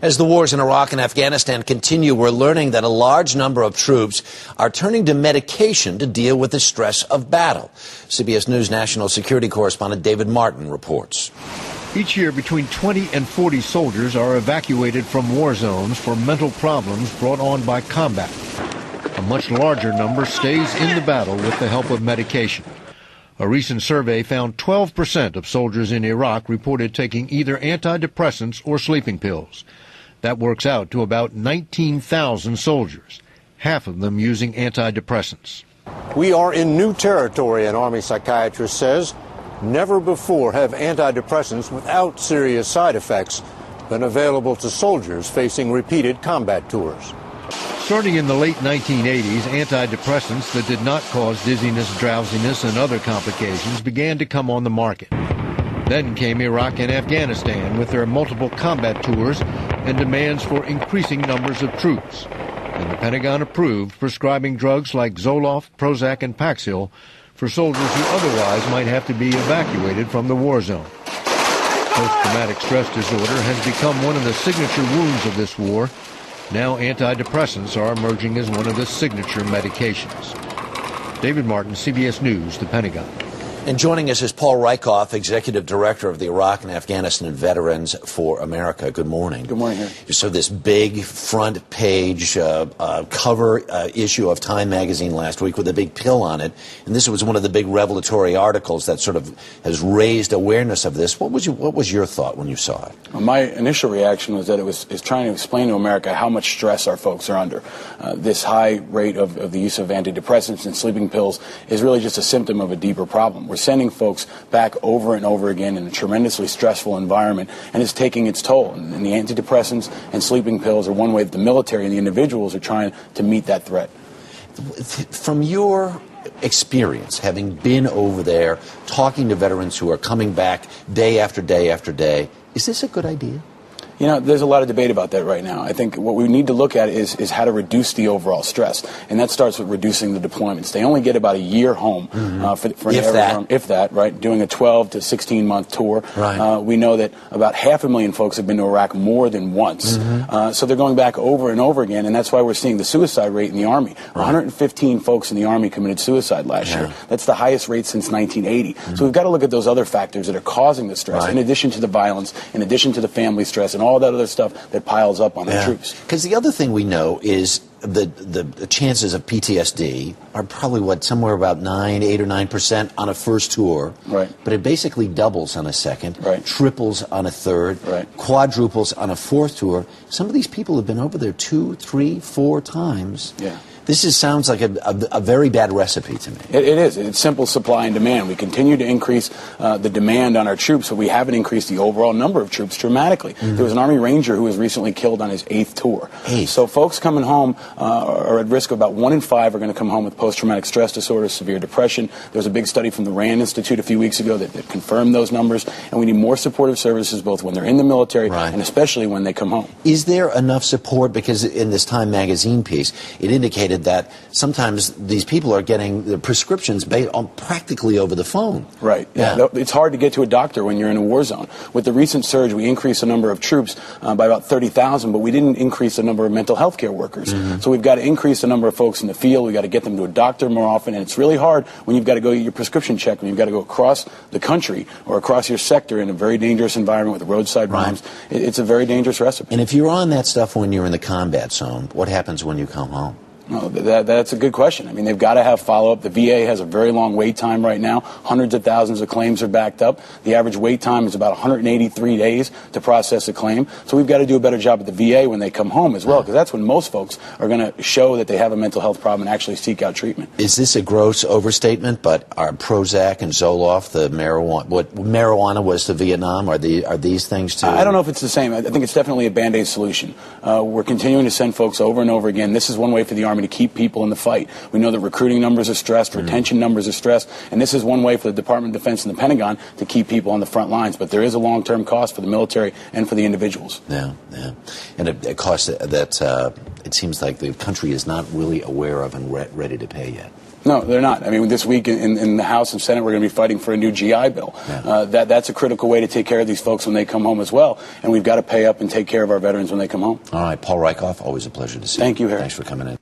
As the wars in Iraq and Afghanistan continue, we're learning that a large number of troops are turning to medication to deal with the stress of battle. CBS News national security correspondent David Martin reports. Each year, between 20 and 40 soldiers are evacuated from war zones for mental problems brought on by combat. A much larger number stays in the battle with the help of medication. A recent survey found 12% of soldiers in Iraq reported taking either antidepressants or sleeping pills. That works out to about 19,000 soldiers, half of them using antidepressants. We are in new territory, an Army psychiatrist says. Never before have antidepressants without serious side effects been available to soldiers facing repeated combat tours. Starting in the late 1980s, antidepressants that did not cause dizziness, drowsiness, and other complications began to come on the market. Then came Iraq and Afghanistan with their multiple combat tours and demands for increasing numbers of troops. And the Pentagon approved prescribing drugs like Zoloft, Prozac, and Paxil for soldiers who otherwise might have to be evacuated from the war zone. Post-traumatic stress disorder has become one of the signature wounds of this war. Now antidepressants are emerging as one of the signature medications. David Martin, CBS News, The Pentagon. And joining us is Paul Rieckhoff, Executive Director of the Iraq and Afghanistan Veterans for America. Good morning. Good morning. Harry. So this big front page uh, uh, cover uh, issue of Time magazine last week with a big pill on it, and this was one of the big revelatory articles that sort of has raised awareness of this. What was your, what was your thought when you saw it? Well, my initial reaction was that it was is trying to explain to America how much stress our folks are under. Uh, this high rate of, of the use of antidepressants and sleeping pills is really just a symptom of a deeper problem. We're sending folks back over and over again in a tremendously stressful environment, and it's taking its toll. And, and the antidepressants and sleeping pills are one way that the military and the individuals are trying to meet that threat. From your experience, having been over there, talking to veterans who are coming back day after day after day, is this a good idea? You know, there's a lot of debate about that right now. I think what we need to look at is, is how to reduce the overall stress. And that starts with reducing the deployments. They only get about a year home mm-hmm. uh, for, for if that. Arm, if that, right? Doing a 12 to 16 month tour. Right. Uh, we know that about half a million folks have been to Iraq more than once. Mm-hmm. Uh, so they're going back over and over again. And that's why we're seeing the suicide rate in the Army. Right. 115 folks in the Army committed suicide last yeah. year. That's the highest rate since 1980. Mm-hmm. So we've got to look at those other factors that are causing the stress, right. in addition to the violence, in addition to the family stress, and all that other stuff that piles up on yeah. the troops. Because the other thing we know is the, the chances of PTSD are probably what somewhere about nine, eight or nine percent on a first tour. Right. But it basically doubles on a second, right. triples on a third, right. quadruples on a fourth tour. Some of these people have been over there two, three, four times. Yeah. This is, sounds like a, a, a, very bad recipe to me. it, it is. It's simple supply and demand. We continue to increase uh, the demand on our troops, but we haven't increased the overall number of troops dramatically. Mm-hmm. There was an Army Ranger who was recently killed on his eighth tour. Eighth. So folks coming home uh, are at risk of about one in five are going to come home with post-traumatic stress disorder, severe depression. There was a big study from the RAND Institute a few weeks ago that, that confirmed those numbers, and we need more supportive services both when they're in the military right. and especially when they come home. Is there enough support? Because in this Time magazine piece, it indicated that sometimes these people are getting the prescriptions based on practically over the phone. Right. Yeah. yeah. It's hard to get to a doctor when you're in a war zone. With the recent surge, we increased the number of troops uh, by about 30,000, but we didn't increase the number of mental health care workers. Mm-hmm. So we've got to increase the number of folks in the field. We've got to get them to a doctor more often, and it's really hard when you've got to go get your prescription checked, when you've got to go across the country or across your sector in a very dangerous environment with roadside bombs. Right. It's a very dangerous recipe. And if you're on that stuff when you're in the combat zone, what happens when you come home? No, that, that's a good question. I mean, they've got to have follow up. The VA has a very long wait time right now. Hundreds of thousands of claims are backed up. The average wait time is about 183 days to process a claim. So we've got to do a better job at the VA when they come home as well, because that's when most folks are going to show that they have a mental health problem and actually seek out treatment. Is this a gross overstatement? But are Prozac and Zoloft, the marijuana, what marijuana was to Vietnam, are the are these things too? I don't know if it's the same. I think it's definitely a band aid solution. Uh, we're continuing to send folks over and over again. This is one way for the Army to keep people in the fight. We know that recruiting numbers are stressed, mm-hmm. retention numbers are stressed, and this is one way for the Department of Defense and the Pentagon to keep people on the front lines. But there is a long-term cost for the military and for the individuals. Yeah, yeah, and a, a cost that uh, it seems like the country is not really aware of and re- ready to pay yet. No, they're not. I mean, this week in, in the House and Senate, we're going to be fighting for a new GI Bill. Yeah. Uh, that, that's a critical way to take care of these folks when they come home as well. And we've got to pay up and take care of our veterans when they come home. All right, Paul Rieckhoff, always a pleasure to see you. Thank you, Harry. Thanks for coming in.